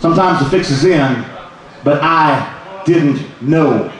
Sometimes the fix is in, but I didn't know.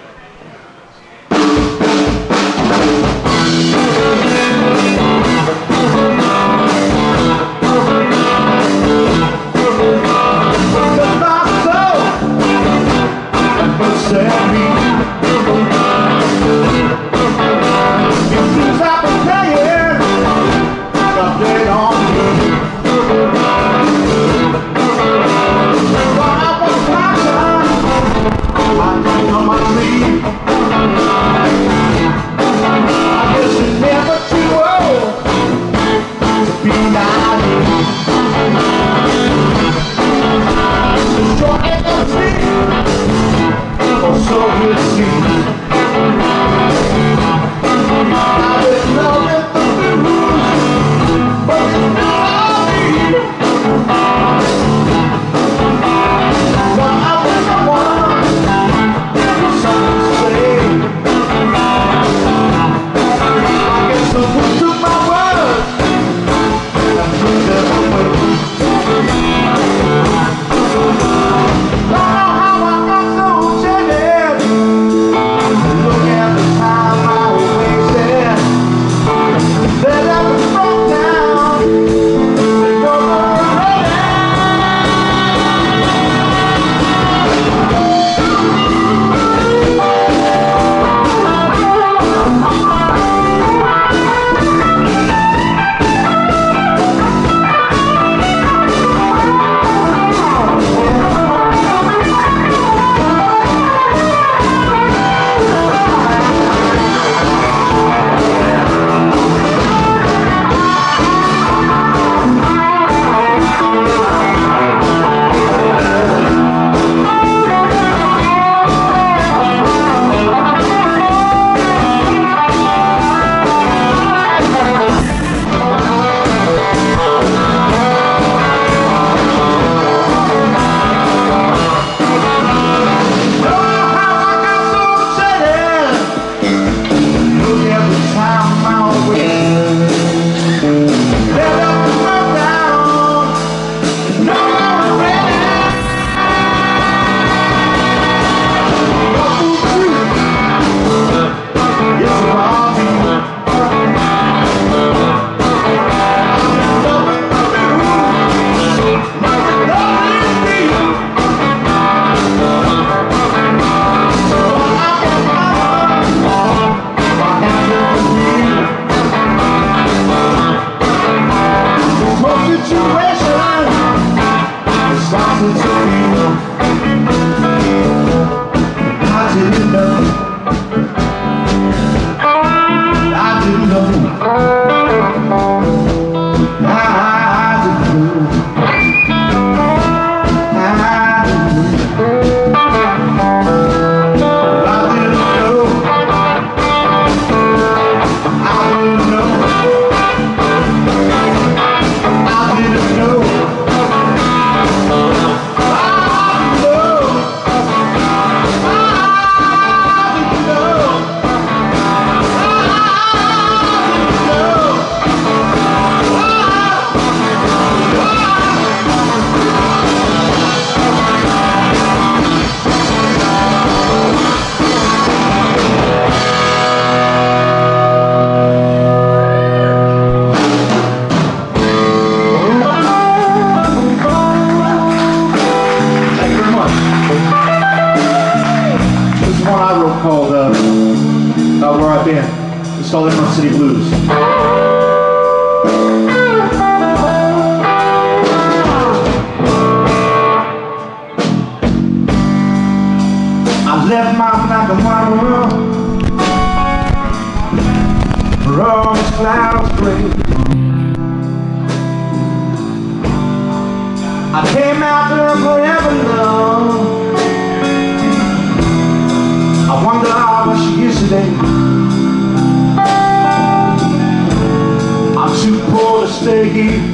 Southern North City Blues. left my world all clouds gray I came out there forever long. You.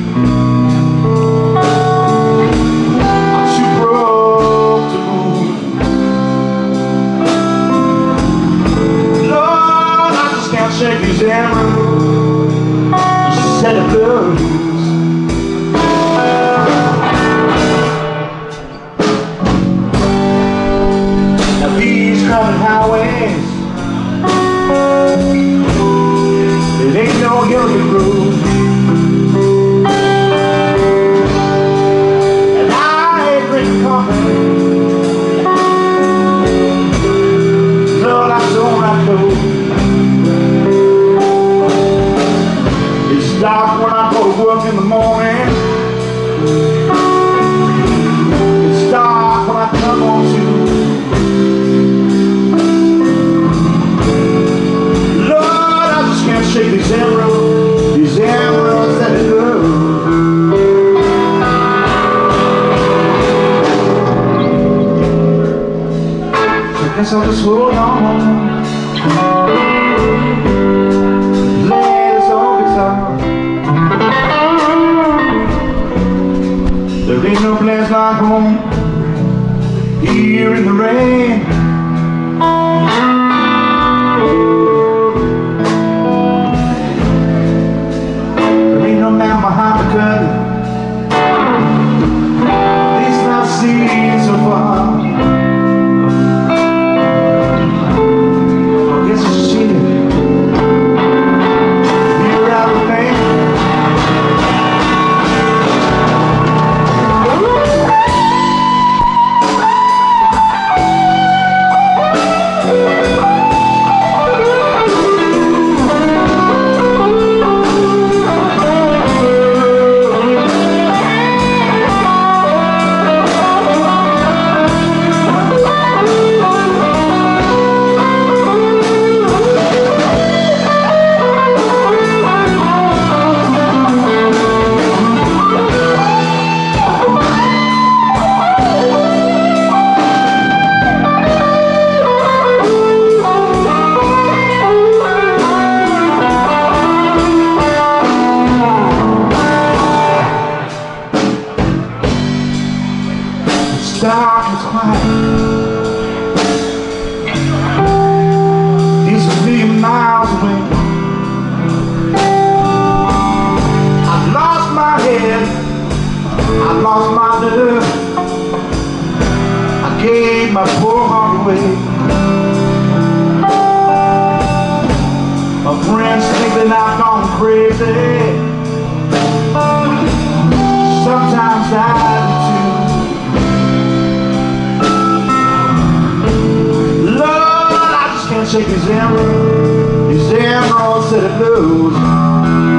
I'll just I lost my nerve. I gave my poor heart away. My friends think that I've gone crazy. Sometimes I shake these emeralds, these emerald city blues.